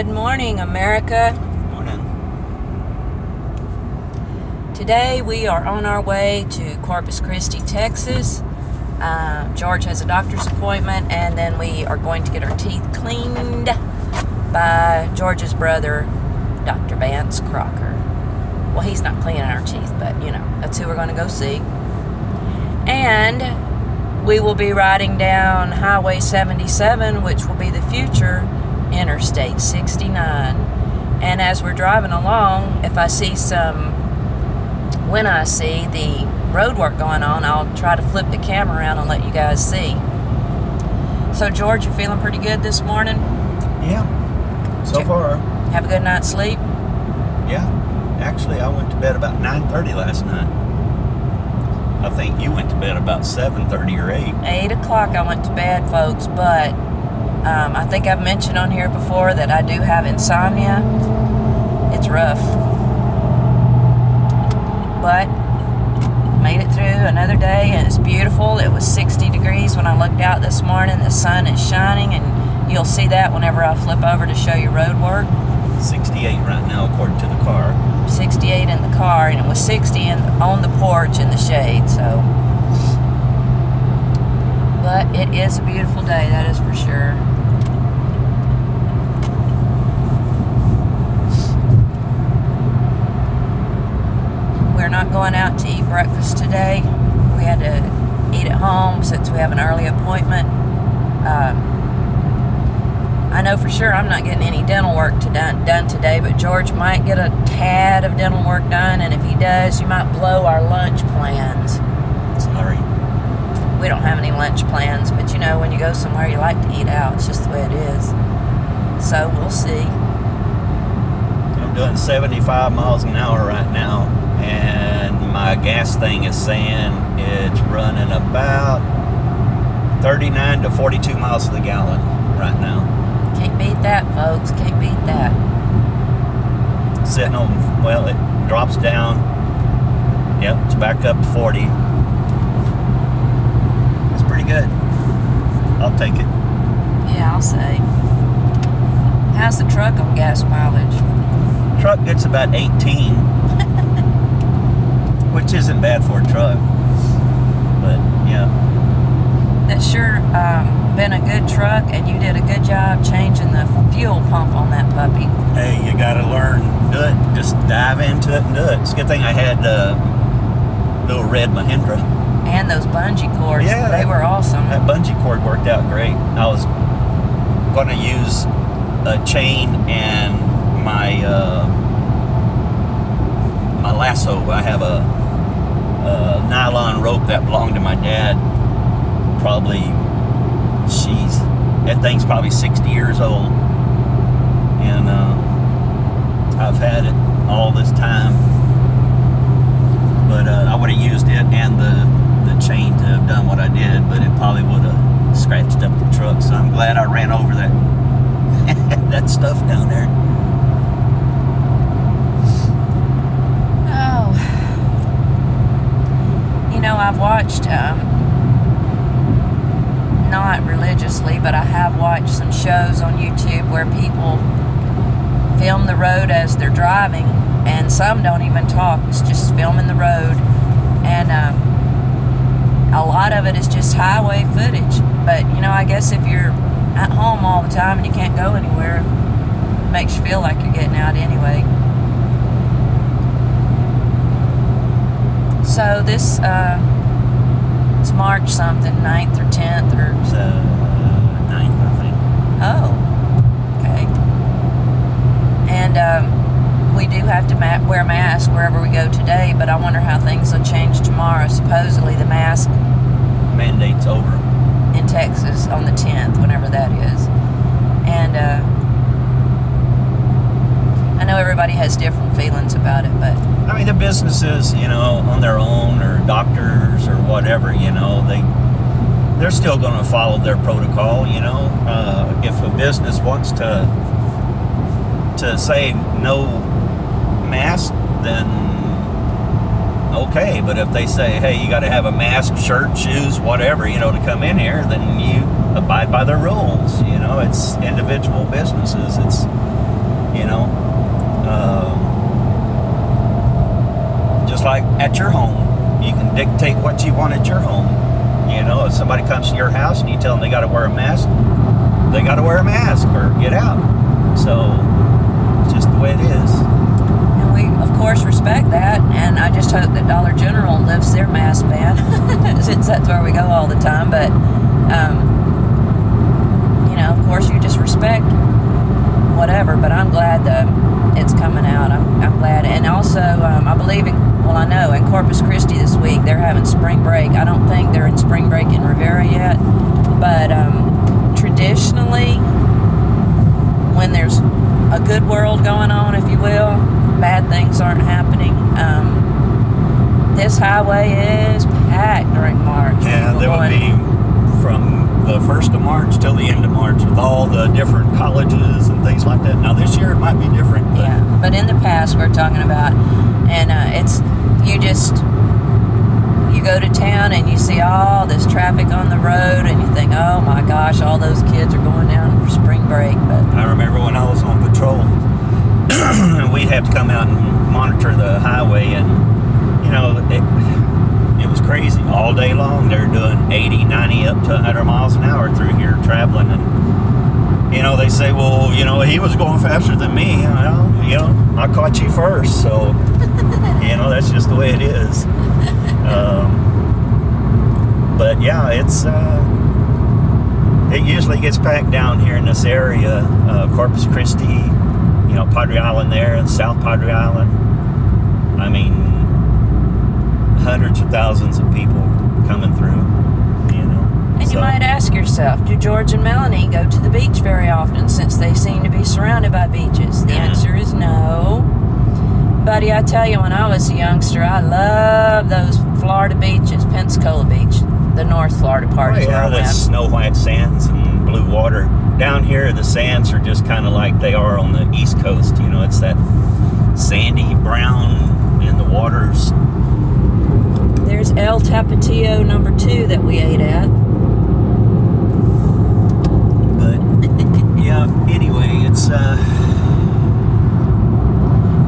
Good morning, America. Good Morning. Today we are on our way to Corpus Christi, Texas. Uh, George has a doctor's appointment, and then we are going to get our teeth cleaned by George's brother, Dr. Vance Crocker. Well, he's not cleaning our teeth, but you know, that's who we're going to go see. And we will be riding down Highway 77, which will be the future Interstate 69. And as we're driving along, if I see some, when I see the road work going on, I'll try to flip the camera around and let you guys see. So, George, you feeling pretty good this morning? Yeah. So far, Have a good night's sleep? yeah. Actually, I went to bed about 9:30 last night. I think you went to bed about 7:30 or 8. 8 o'clock I went to bed, folks, but um, I think I've mentioned on here before that I do have insomnia. It's rough. But made it through another day and it's beautiful. It was 60 degrees when I looked out this morning. The sun is shining and you'll see that whenever I flip over to show you road work. 68 right now, according to the car. 68 in the car and it was 60 in, on the porch in the shade, so. But it is a beautiful day, that is for sure. We're not going out to eat breakfast today. We had to eat at home since we have an early appointment. Um, I know for sure I'm not getting any dental work to done, done today, but George might get a tad of dental work done, and if he does, you might blow our lunch plans. Sorry. We don't have any lunch plans, but you know, when you go somewhere, you like to eat out. It's just the way it is. So we'll see. I'm doing 75 miles an hour right now, and my gas thing is saying it's running about 39 to 42 miles to the gallon right now. Can't beat that, folks. Can't beat that. Sitting on, well, it drops down. Yep, it's back up to 40. It's pretty good. I'll take it. Yeah, I'll say. How's the truck on gas mileage? Truck gets about 18, which isn't bad for a truck. But yeah, That's sure um, been a good truck, and you did a good job changing the fuel pump on that puppy. hey, you got to learn, do it. Just dive into it and do it. It's a good thing I had uh, little red Mahindra. And those bungee cords, Yeah, they that- were awesome. That bungee cord worked out great. I was going to use a chain and my uh, my lasso. I have a, a nylon rope that belonged to my dad. Probably, she's that thing's probably 60 years old, and uh, I've had it all this time. But uh, I would have used it and the the chain to have done what I did, but it probably would have scratched up the truck. So I'm glad I ran over that that stuff down there. Oh. I've watched, um, not religiously, but I have watched some shows on YouTube where people film the road as they're driving, and some don't even talk. It's just filming the road. And, um, a lot of it is just highway footage. But, you know, I guess if you're at home all the time and you can't go anywhere, it makes you feel like you're getting out anyway. So this uh, it's March something, 9th or 10th or It's uh, ninth, I think. oh, okay. And um, we do have to ma- wear masks wherever we go today, but I wonder how things will change tomorrow. Supposedly the mask Mandate's over. in Texas on the 10th, whenever that is. And uh, I know everybody has different feelings about it, but I mean, the businesses, you know, on their own, or doctors, or whatever, you know, they they're still going to follow their protocol. You know, uh, if a business wants to to say no mask, then okay. But if they say, hey, you got to have a mask, shirt, shoes, whatever, you know, to come in here, then you abide by their rules. You know, it's individual businesses. It's You know, um, just like at your home, you can dictate what you want at your home. You know, if somebody comes to your house and you tell them they got to wear a mask, they got to wear a mask or get out. So it's just the way it is. And we, of course, respect that. And I just hope that Dollar General lifts their mask ban, since that's where we go all the time. But, um, you know, of course, you just respect whatever. But I'm glad that it's coming out. I'm, I'm glad. And also, um, I believe in, well, I know in Corpus Christi this week, they're having spring break. I don't think they're in spring break in Riviera yet. But um, traditionally, when there's a good world going on, if you will, bad things aren't happening. Um, this highway is packed during March. Yeah, People there would be the first of March till the end of March with all the different colleges and things like that. Now this year it might be different. But Yeah, but in the past we're talking about, and uh, it's you just you go to town and you see all this traffic on the road, and you think, oh my gosh, all those kids are going down for spring break. But I remember when I was on patrol, we'd have to come out and monitor the highway, and you know, it was crazy all day long. They're doing 80, 90, up to 100 miles an hour through here traveling, and you know, they say, well, you know, he was going faster than me. Well, you know, I caught you first, so you know, that's just the way it is. Um, but yeah, it's. Uh, it usually gets packed down here in this area, uh, Corpus Christi, you know, Padre Island there, and South Padre Island. I mean, hundreds of thousands of people coming through, you know. and you might ask yourself, do George and Melanie go to the beach very often since they seem to be surrounded by beaches? The Mhm. answer is no. Buddy, I tell you, when I was a youngster, I loved those Florida beaches, Pensacola Beach, the North Florida part Oh, yeah, the snow white sands and blue water. Down here, the sands are just kind of like they are on the East Coast. You know, it's that sandy brown, and the water's There's El Tapatio number two that we ate at. But yeah, anyway, it's uh,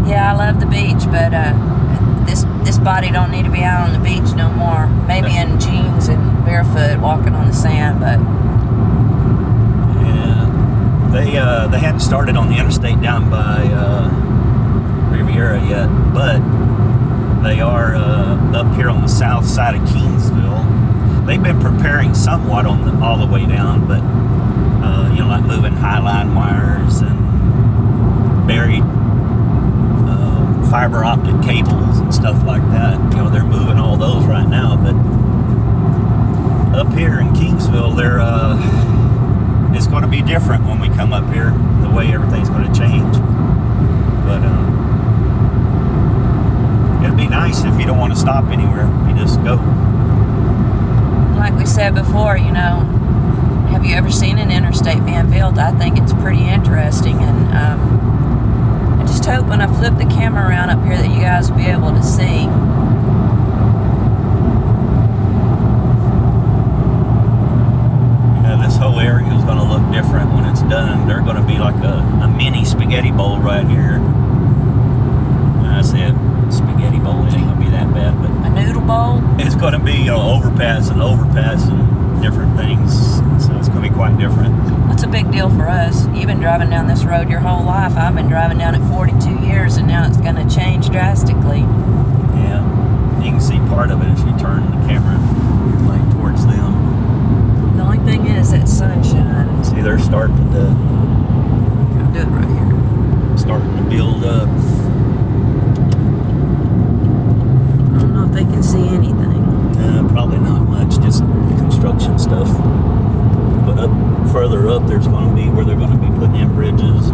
Yeah, I love the beach, but uh, this this body don't need to be out on the beach no more. Maybe in jeans and barefoot walking on the sand, but yeah, they uh, they hadn't started on the interstate down by uh, Riviera yet, but they are uh, up here on the south side of Kingsville. They've been preparing somewhat on the, all the way down, but uh, you know, like moving highline wires and buried uh, fiber optic cables and stuff like that. You know, they're moving all those right now, but up here in Kingsville, they're uh, it's going to be different when we come up here. The way everything's going to change, but it'd be nice if you don't want to stop anywhere. You just go. like we said before, you know, have you ever seen an interstate being built? I think it's pretty interesting, and um, I just hope when I flip the camera around up here that you guys will be able to see. Whole area is going to look different when it's done. They're going to be like a, a mini spaghetti bowl right here. And I said spaghetti bowl. It ain't to be that bad, but A noodle bowl. it's going to be you know overpass and overpass and different things. So it's going to be quite different. That's a big deal for us. You've been driving down this road your whole life. I've been driving down it 42 years, and now it's going to change drastically. Yeah, you can see part of it if you turn the camera like towards them. The only thing is that sunshine. See, they're starting to I'll do it right here. starting to build up. I don't know if they can see anything. Uh, probably not much, just construction stuff. But up further up, there's going to be where they're going to be putting in bridges.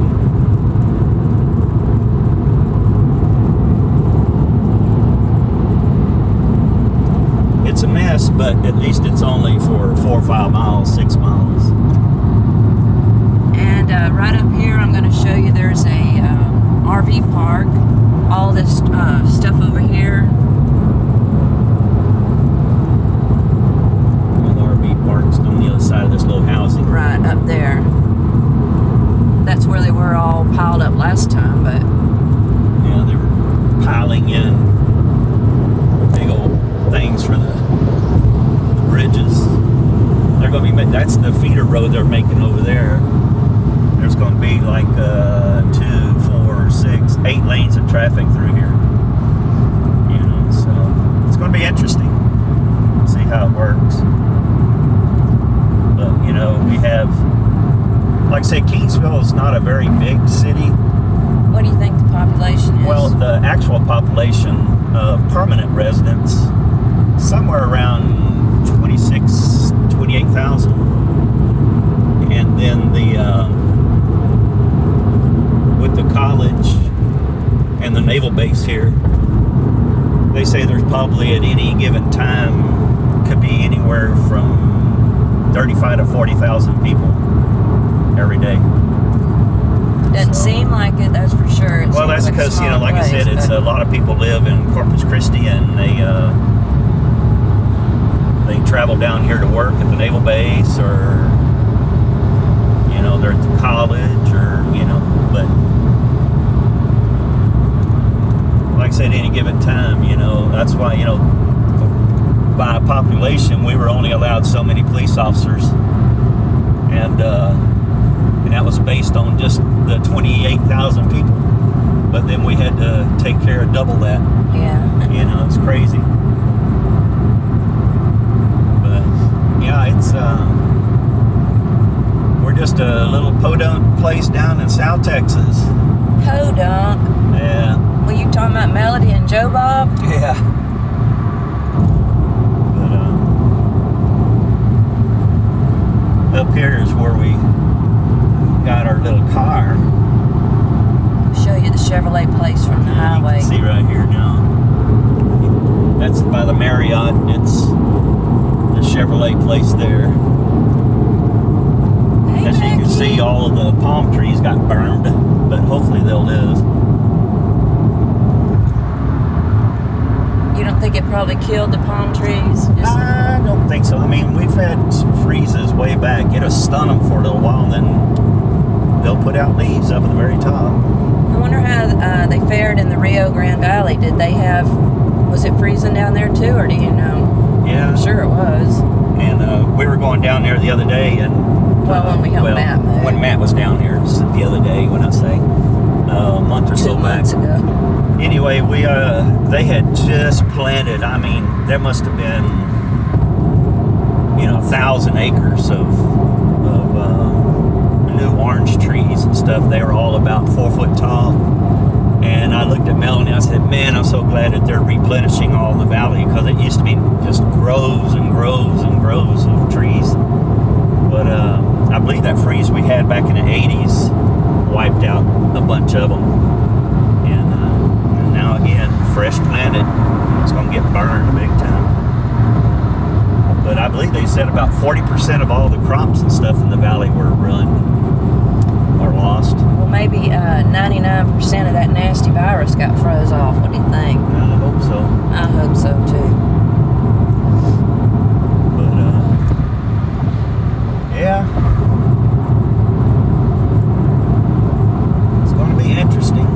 It's a mess, but at least it's only for four or five miles, six miles. And uh, right up here, I'm going to show you there's a uh, RV park. All this uh, stuff over here. And the RV park's on the other side of this little housing. Right up there. That that's where they were all piled up last time, but Yeah, they were piling in big old things for the, the bridges. They're going to be that's the feeder road they're making over there. There's going to be like uh, two, four, six, eight lanes of traffic through here. You know, so it's going to be interesting. See how it works. But you know, we have, like I said, Kingsville is not a very big city. what do you think the population is? Well, the actual population of permanent residents, somewhere around 26, 28,000. And then the, um, with the college and the naval base here, they say there's probably at any given time could be anywhere from 35 to 40,000 people every day. Doesn't so- seem like it, that's for sure. It Well, that's like because you know, like I said, it's a lot of people live in Corpus Christi, and they uh, they travel down here to work at the naval base, or you know, they're at the college, or you know, but like I said, any given time, you know, that's why you know, by population, we were only allowed so many police officers, and uh, and that was based on just the twenty-eight thousand people but then we had to take care of double that. Yeah. You know, it's crazy. But yeah, it's uh, we're just a little podunk place down in South Texas. Podunk. Yeah, Were you talking about Melody and Joe Bob? yeah. But uh, up here is where we got our little car. I'll show you the Chevrolet place from the You highway. can see right here now. That's by the Marriott. It's place there. Hey, As you can see, all of the palm trees got burned, but hopefully they'll live. You don't think it probably killed the palm trees? Just, I don't think so. I mean, we've had some freezes way back. It'll stun them for a little while, and then they'll put out leaves up at the very top. I wonder how uh, they fared in the Rio Grande Valley. Did they have? Was it freezing down there too, or do you know? Yeah. I'm sure it was. Uh, we were going down there the other day, and Well, when we helped well, Matt when Matt was down here the other day, when I say uh, a month or Two so back. ago. Anyway, we uh, they had just planted. I mean, there must have been you know a thousand acres of of uh, new orange trees and stuff. They were all about four foot tall. And I looked at Melanie. I said, "Man, I'm so glad that they're replenishing all the valley because it used to be just groves and groves and groves of trees." But uh, I believe that freeze we had back in the '80s wiped out a bunch of them, and, uh, and now again, fresh planted, it's going to get burned big time. But I believe they said about 40% of all the crops and stuff in the valley were ruined or lost. Well, maybe uh, 99% of that nasty virus got froze off. What do you think? I hope so. I hope so too. But uh, yeah, it's going to be interesting.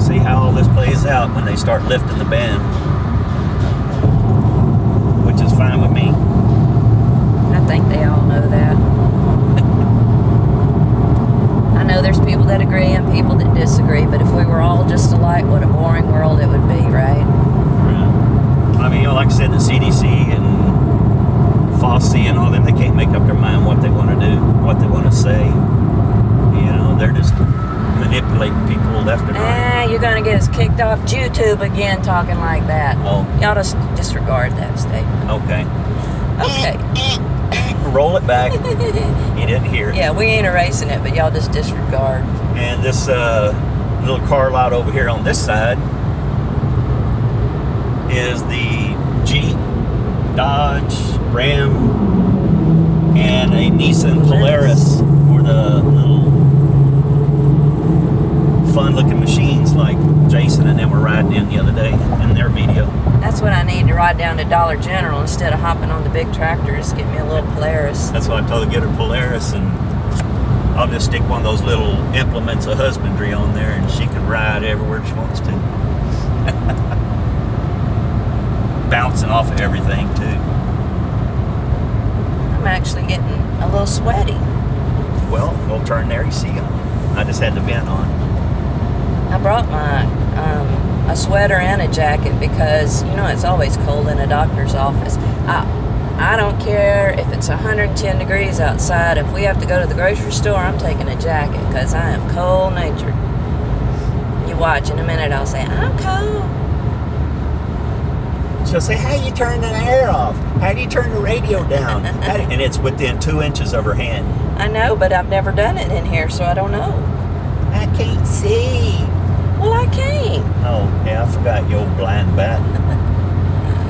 See how all this plays out when they start lifting the ban, which is fine with me. I think they all know that. I know there's people that agree and people that disagree, but if we were all just alike, what a boring world it would be, right? Yeah. I mean, you know, like I said, the CDC and Fauci and all them, they can't make up their mind what they want to do, what they want to say. You know, they're just manipulating people left and right. Ah, you're gonna get us kicked off YouTube again talking like that. Oh, Y'all just disregard that statement. okay. Okay. Roll it back. you didn't hear it. Yeah, we ain't erasing it, but y'all just disregard. And this uh, little car lot over here on this side is the Jeep, Dodge, Ram, and a Nissan Polaris for the little fun looking machines like Jason and them were riding in the other day in their video. That's what I need to ride down to Dollar General instead of hopping on the big tractors. Get me a little Polaris. That's why I told her to get a Polaris and I'll just stick one of those little implements of husbandry on there, and she can ride everywhere she wants to. Bouncing off of everything too. I'm actually getting a little sweaty. Well, we'll turn the AC on. I just had the vent on. I brought my a sweater and a jacket because you know it's always cold in a doctor's office. I I don't care if it's 110 degrees outside. If we have to go to the grocery store, I'm taking a jacket because I am cold natured. You watch in a minute, I'll say I'm cold. She'll say, "How do you turn the air off? How do you turn the radio down?" And it's within two inches of her hand. I know, but I've never done it in here, so I don't know. I can't see. Well, I can't. Oh, yeah, I forgot you old blind bat.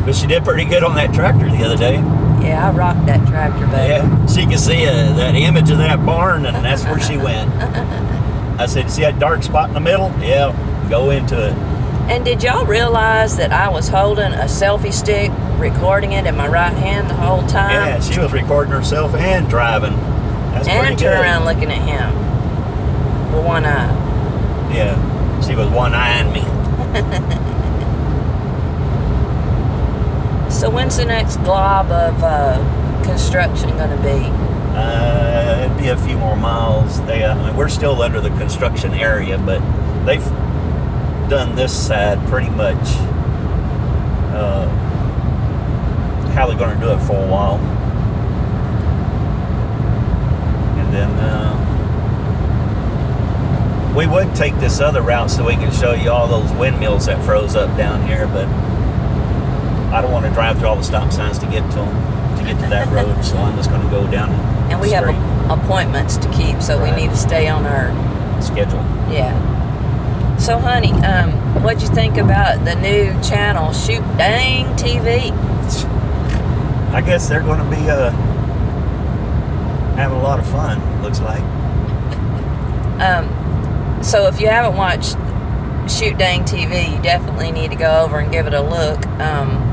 but she did pretty good on that tractor the other day. Yeah, I rocked that tractor, baby. Yeah, she could see uh, that image of that barn, and that's where she went. I said, "See that dark spot in the middle? Yeah, go into it." And did y'all realize that I was holding a selfie stick, recording it in my right hand the whole time? Yeah, she was recording herself and driving. That's and turn around looking at him with one eye. Yeah, she was one eyeing me. So when's the next glob of uh, construction going to be? Uh, it'd be a few more miles. They, uh, I mean, we're still under the construction area, but they've done this side pretty much. Uh, how they're going to do it for a while, and then uh, we would take this other route so we can show you all those windmills that froze up down here, but I don't want to drive through all the stop signs to get to them to get to that road, so I'm just going to go down And we have a- appointments to keep, so Right. we need to stay on our schedule. yeah. So, honey, um, what'd you think about the new channel, Shoot Dang TV? I guess they're going to be uh, having a lot of fun. Looks like. Um, so if you haven't watched Shootdang TV, you definitely need to go over and give it a look. Um,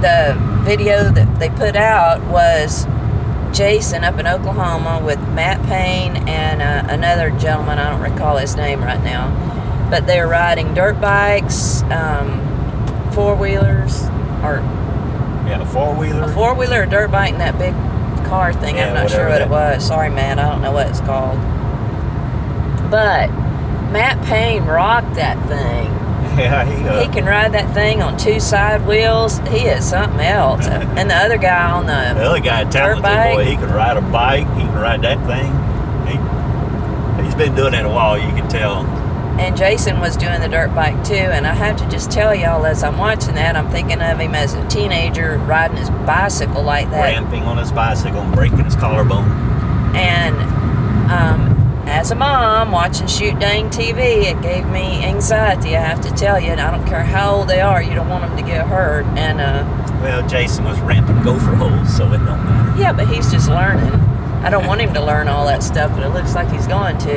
the video that they put out was Jason up in Oklahoma with Matt Payne and uh, another gentleman. I don't recall his name right now, but they're riding dirt bikes, um, four wheelers, or Yeah, a four wheeler. a four wheeler, a dirt bike, and that big car thing. Yeah, I'm not sure what it was. Sorry, man. I don't know what it's called. But Matt Payne rocked that thing. Yeah, he. Uh, He can ride that thing on two side wheels. He is something else. and the other guy on the the other guy, talented bike. boy, he can ride a bike. He can ride that thing. He, he's been doing it a while. You can tell. and Jason was doing the dirt bike too. And I have to just tell y'all, as I'm watching that, I'm thinking of him as a teenager riding his bicycle like that. Ramping on his bicycle and breaking his collarbone. And um, as a mom watching Shootdang TV, it gave me anxiety. I have to tell you, and I don't care how old they are, you don't want them to get hurt. And uh, Well, Jason was ramping gopher holes, so it don't matter. yeah, but he's just learning. I don't want him to learn all that stuff, but it looks like he's going to.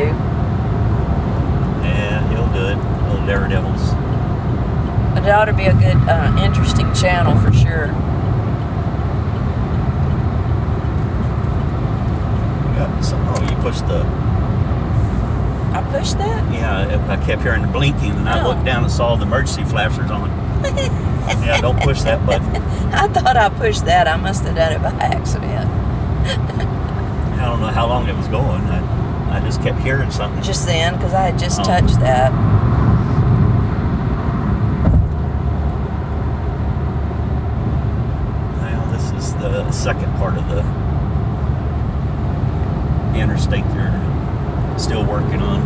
Yeah, he'll do it. Little daredevils. But it ought to be a good, uh, interesting channel for sure. Yeah. Oh, you pushed the. I pushed that. Yeah, I kept hearing the blinking, and I Oh. looked down and saw the emergency flashers on. yeah, don't push that button. I thought I pushed that. I must have done it by accident. I don't know how long it was going. I, I just kept hearing something. Just then, because I had just Oh. touched that. Well, this is the second part of the interstate they're still working on.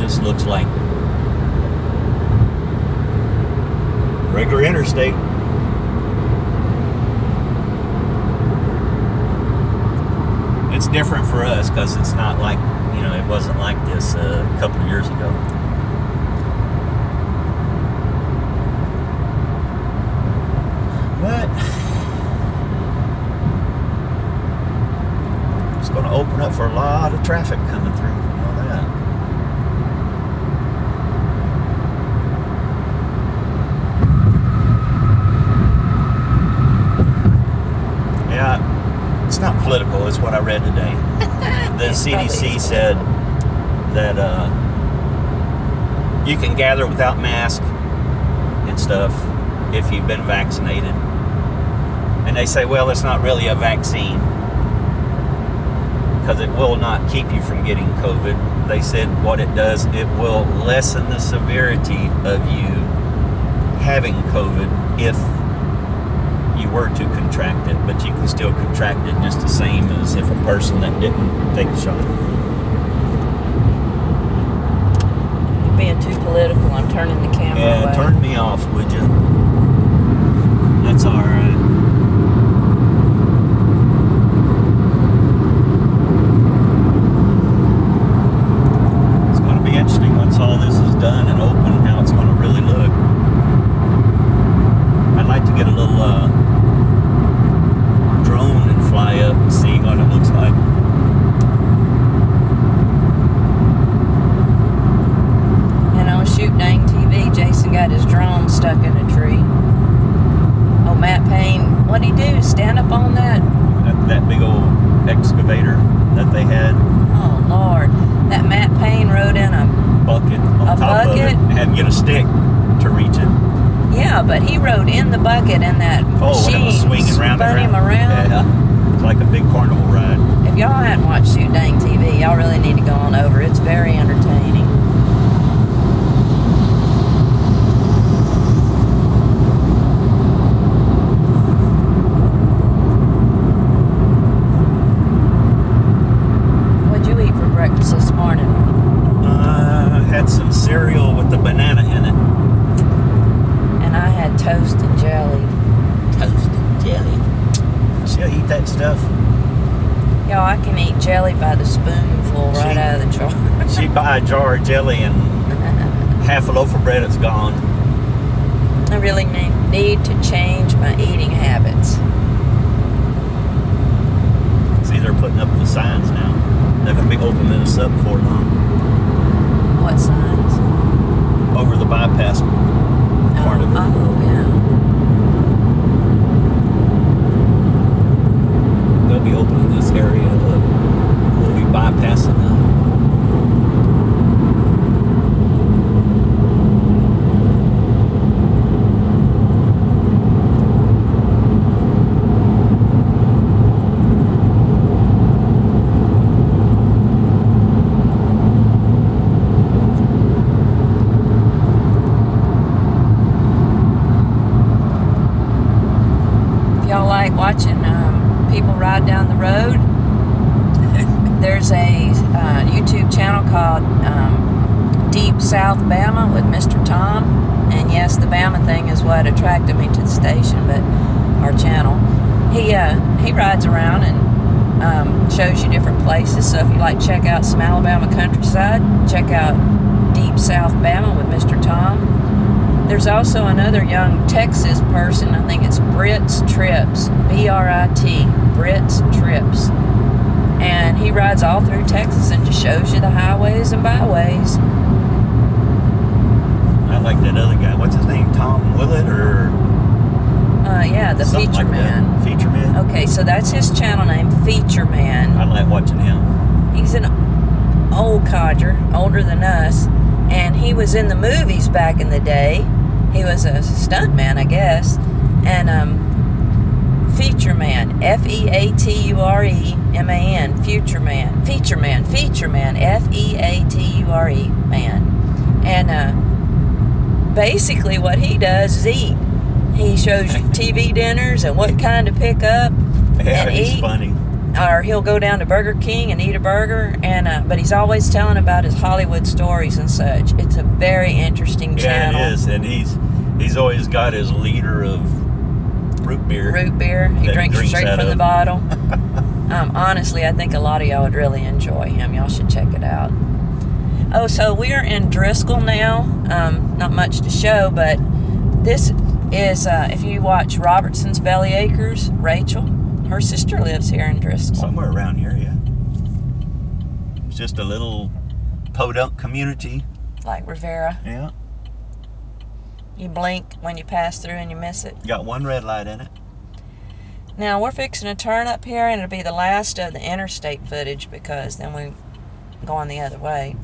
This looks like regular interstate. It's different for us because it's not like, you know, it wasn't like this uh, a couple of years ago. But it's going to open up for a lot of traffic coming through. Know that. it's not political. It's what I read today. The CDC said that uh, you can gather without mask and stuff if you've been vaccinated. And they say, well, it's not really a vaccine because it will not keep you from getting COVID. They said what it does, it will lessen the severity of you having COVID if you were to contract it, but you can still contract it just the same as if a person that didn't take a shot. You're being too political. I'm turning the camera Yeah, away. turn me off, would you? That's all right. It's going to be interesting once all this is done and open, how it's going to really look. I'd like to get a little uh, drone and fly up and see what it looks like. And on Shootdang TV, Jason got his drone stuck in a tree. Oh, Matt Payne, what'd he do? Stand up on that? That, that big old excavator that they had. Oh, Lord. That Matt Payne rode in a. bucket on A top of bucket? it. Had to get a stick to reach it. Yeah, but he rode in the bucket and that Oh, machine was swinging round spun and him around. Yeah, it's like a big carnival ride. If y'all hadn't watched Shootdang TV, y'all really need to go on over. It's very entertaining. What'd you eat for breakfast this morning? Uh, had some cereal with the banana in it. And I had toast and jelly. Toast and jelly. She'll eat that stuff. Y'all, I can eat jelly by the spoonful right See? out of the jar. She buy a jar of jelly and half a loaf of bread is gone. I really need, to change my eating habits. See, they're putting up the signs now. They're gonna be opening this up for long. What signs? Over the bypass part oh, of it. oh, yeah. They'll be opening this area up. We'll be bypassing the If y'all like watching um, down the road, there's a uh, YouTube channel called um, Deep South Bama with Mr. Tom. And yes, the Bama thing is what attracted me to the station, but our channel. He uh, he rides around and um, shows you different places. So if you like check out some Alabama countryside, check out Deep South Bama with Mr. Tom. There's also another young Texas person, I think it's Brits Trips, B R I T, Brits Trips. And he rides all through Texas and just shows you the highways and byways. I like that other guy. What's his name? Tom Willett or Uh, yeah, the something Feature like Man. That. Feature Man. Okay, so that's his channel name, Feature Man. I like watching him. He's an old codger, older than us, and he was in the movies back in the day. He was a stuntman, I guess, and um, Feature Man, F E A T U R E M A N, Future Man, Feature Man, Feature Man, F E A T U R E Man, and uh, basically what he does is eat. He shows you TV dinners and what kind to pick up Yeah, And he's eat. funny. or he'll go down to Burger King and eat a burger, and uh, but he's always telling about his Hollywood stories and such. It's a very interesting channel. Yeah, it is, and he's he's always got his leader of root beer. Root beer. He drinks drinks straight from the bottle. um, honestly, I think a lot of y'all would really enjoy him. Y'all should check it out. Oh, so we are in Driscoll now. Um, not much to show, but this is uh, if you watch Robertson's Belly Acres, Rachel, her sister lives here in Driscoll. Somewhere around here, yeah. It's just a little podunk community. Like Riviera. Yeah. You blink when you pass through and you miss it. Got one red light in it. Now we're fixing to turn up here, and it'll be the last of the interstate footage because then we go on the other way.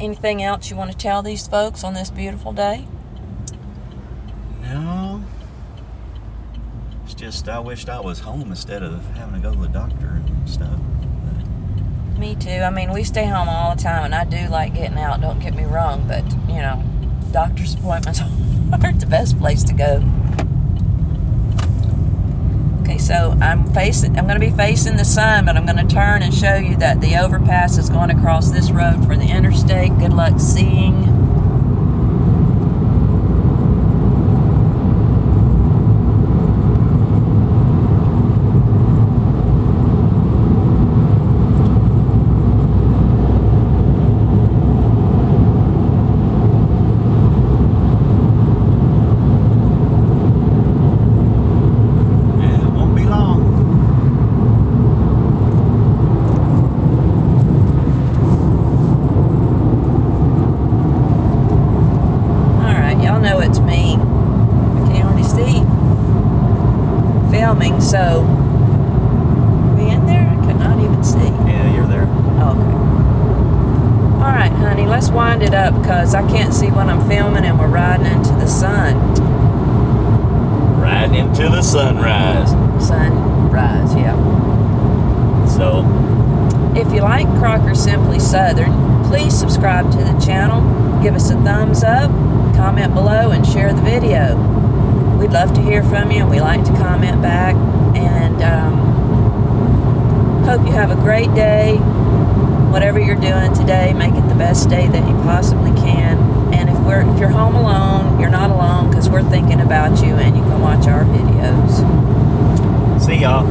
Anything else you want to tell these folks on this beautiful day? No. It's just I wished I was home instead of having to go to the doctor and stuff. Me too. I mean, we stay home all the time, and I do like getting out. Don't get me wrong, but you know, doctor's appointments aren't the best place to go. Okay, so I'm facing. I'm going to be facing the sun, but I'm going to turn and show you that the overpass is going across this road for the interstate. Good luck seeing. Yeah, it won't be long. Alright, y'all know it's me. I can already see. Filming, so. Are we in there? I could not even see. Yeah, you're there. Oh, okay. Alright, honey, let's wind it up because I can't see when I'm filming and we're riding into the sun. riding into the sunrise. Sunrise, yeah. So, If you like Crocker Simply Southern, please subscribe to the channel, give us a thumbs up, comment below, and share the video. We'd love to hear from you, and we like to comment back. And um, hope you have a great day. Whatever you're doing today, make it the best day that you possibly can. And if we're if you're home alone, you're not alone because we're thinking about you, and you can watch our videos. see y'all.